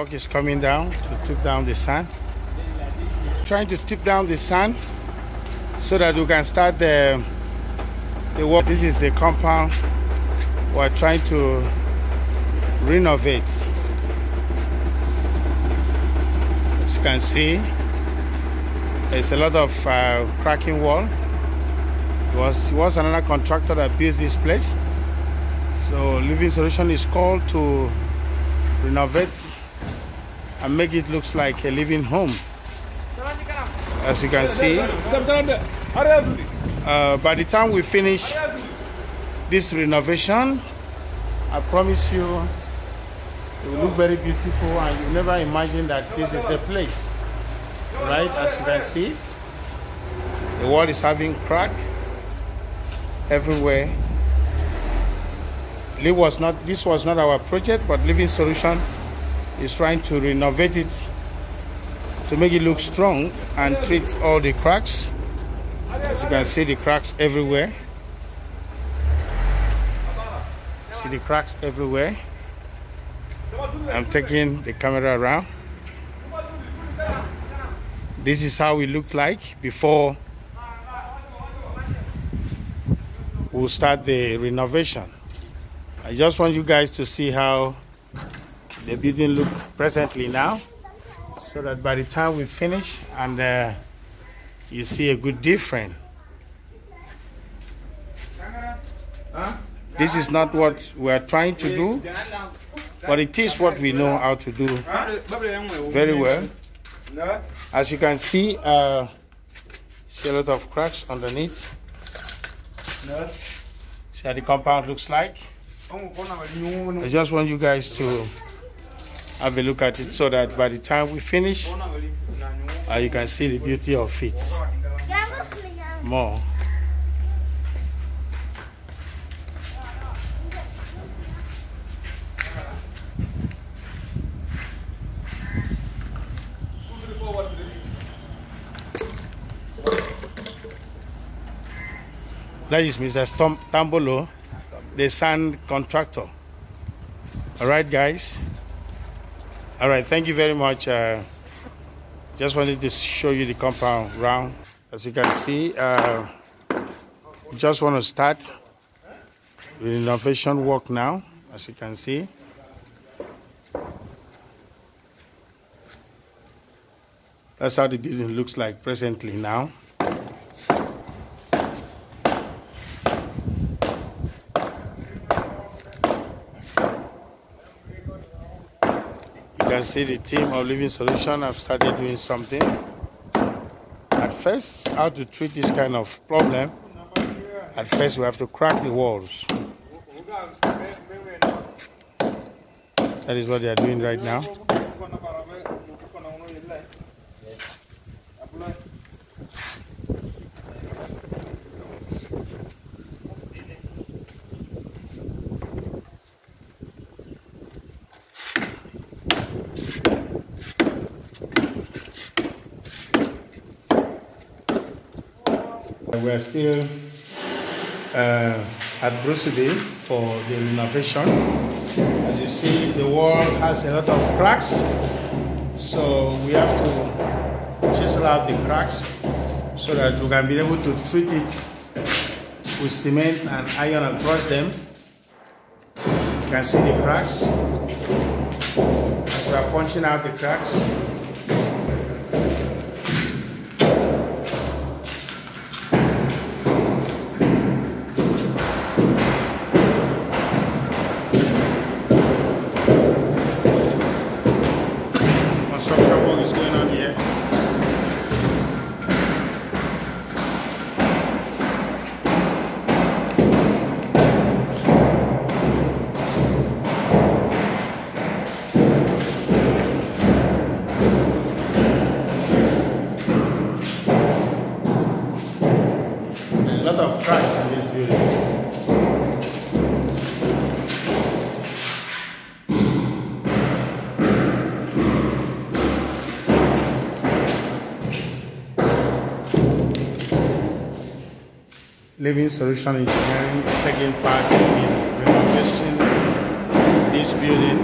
truck is coming down to tip down the sand. Trying to tip down the sand so that we can start the, the work. This is the compound we're trying to renovate. As you can see, there's a lot of uh, cracking wall. It was, it was another contractor that built this place. So Living Solution is called to renovate and make it looks like a living home. As you can see, uh, by the time we finish this renovation, I promise you it will look very beautiful and you never imagine that this is the place. Right, as you can see, the wall is having crack everywhere. Was not, this was not our project, but Living Solution is trying to renovate it to make it look strong and treat all the cracks. As you can see, the cracks everywhere. See the cracks everywhere. I'm taking the camera around. This is how it looked like before we'll start the renovation. I just want you guys to see how the building look presently now so that by the time we finish and uh, you see a good difference. This is not what we are trying to do, but it is what we know how to do very well. As you can see, uh, see a lot of cracks underneath. See how the compound looks like. I just want you guys to have a look at it so that by the time we finish, uh, you can see the beauty of it more. That is Mr. Stom Tambolo, the sand contractor. All right, guys. All right, thank you very much. Uh, just wanted to show you the compound round. As you can see, uh, just want to start the renovation work now, as you can see. That's how the building looks like presently now. Can see the team of Living Solution have started doing something. At first, how to treat this kind of problem, at first we have to crack the walls. That is what they are doing right now. We are still uh, at Brusubi for the renovation. As you see, the wall has a lot of cracks, so we have to chisel out the cracks so that we can be able to treat it with cement and iron across them. You can see the cracks. As we are punching out the cracks, Living Solution Engineering is taking part in renovation this building